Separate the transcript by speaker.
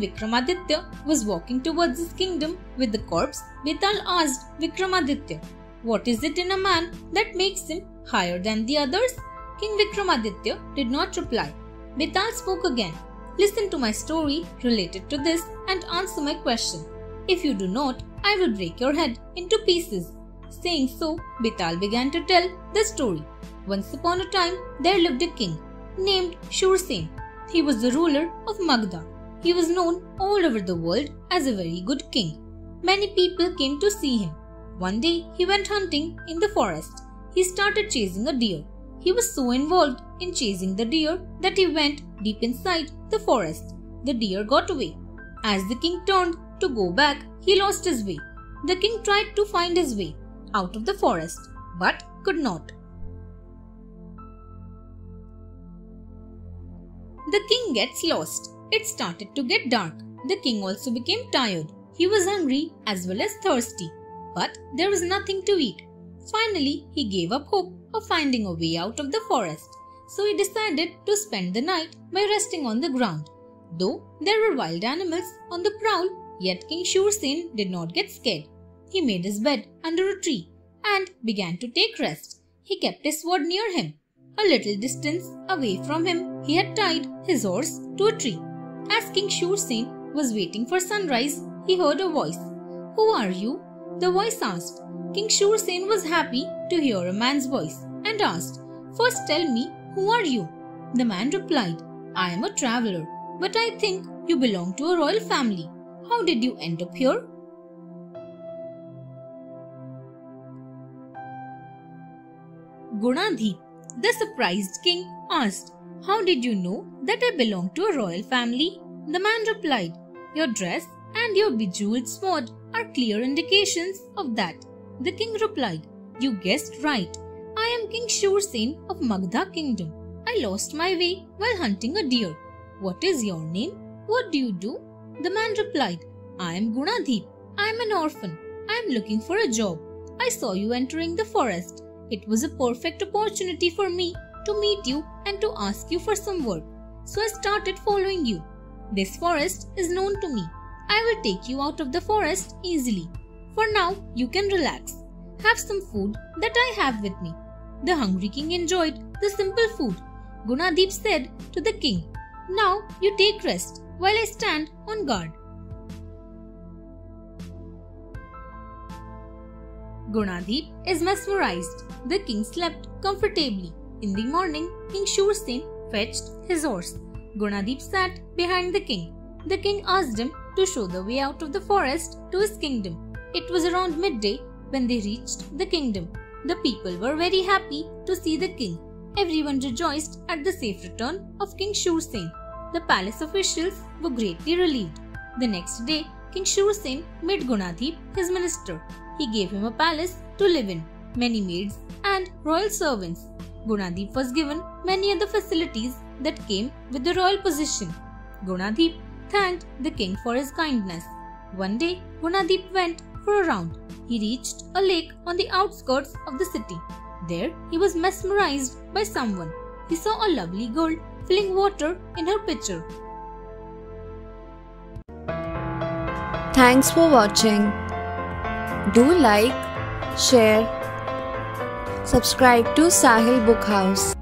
Speaker 1: Vikramaditya was walking towards his kingdom with the corpse, Betal asked Vikramaditya, What is it in a man that makes him higher than the others? King Vikramaditya did not reply. Betal spoke again. Listen to my story related to this and answer my question. If you do not, I will break your head into pieces. Saying so, Betal began to tell the story. Once upon a time, there lived a king named Shursen. He was the ruler of Magda. He was known all over the world as a very good king. Many people came to see him. One day, he went hunting in the forest. He started chasing a deer. He was so involved in chasing the deer that he went deep inside the forest. The deer got away. As the king turned to go back, he lost his way. The king tried to find his way out of the forest but could not. The king gets lost. It started to get dark. The king also became tired. He was hungry as well as thirsty, but there was nothing to eat. Finally, he gave up hope of finding a way out of the forest. So he decided to spend the night by resting on the ground. Though there were wild animals on the prowl, yet King Shursen did not get scared. He made his bed under a tree and began to take rest. He kept his sword near him a little distance away from him, he had tied his horse to a tree. As King Shursen was waiting for sunrise, he heard a voice. Who are you? The voice asked. King Shursen was happy to hear a man's voice and asked, First tell me, who are you? The man replied, I am a traveler, but I think you belong to a royal family. How did you end up here? Gunadheep the surprised king asked, How did you know that I belong to a royal family? The man replied, Your dress and your bejeweled sword are clear indications of that. The king replied, You guessed right. I am King Shursen of Magda kingdom. I lost my way while hunting a deer. What is your name? What do you do? The man replied, I am Gunadheep. I am an orphan. I am looking for a job. I saw you entering the forest. It was a perfect opportunity for me to meet you and to ask you for some work. So I started following you. This forest is known to me. I will take you out of the forest easily. For now, you can relax. Have some food that I have with me. The hungry king enjoyed the simple food. Gunadheep said to the king, Now you take rest while I stand on guard. Gunadheep is mesmerized. The king slept comfortably. In the morning, King Shursen fetched his horse. Gunadheep sat behind the king. The king asked him to show the way out of the forest to his kingdom. It was around midday when they reached the kingdom. The people were very happy to see the king. Everyone rejoiced at the safe return of King Shursen. The palace officials were greatly relieved. The next day, King Shursen made Gunadheep his minister. He gave him a palace to live in, many maids, and royal servants. Gunadheep was given many other facilities that came with the royal position. Gunadheep thanked the king for his kindness. One day, Gunadheep went for a round. He reached a lake on the outskirts of the city. There, he was mesmerized by someone. He saw a lovely girl filling water in her pitcher.
Speaker 2: Thanks for watching. Do like, share, subscribe to Sahil Book House.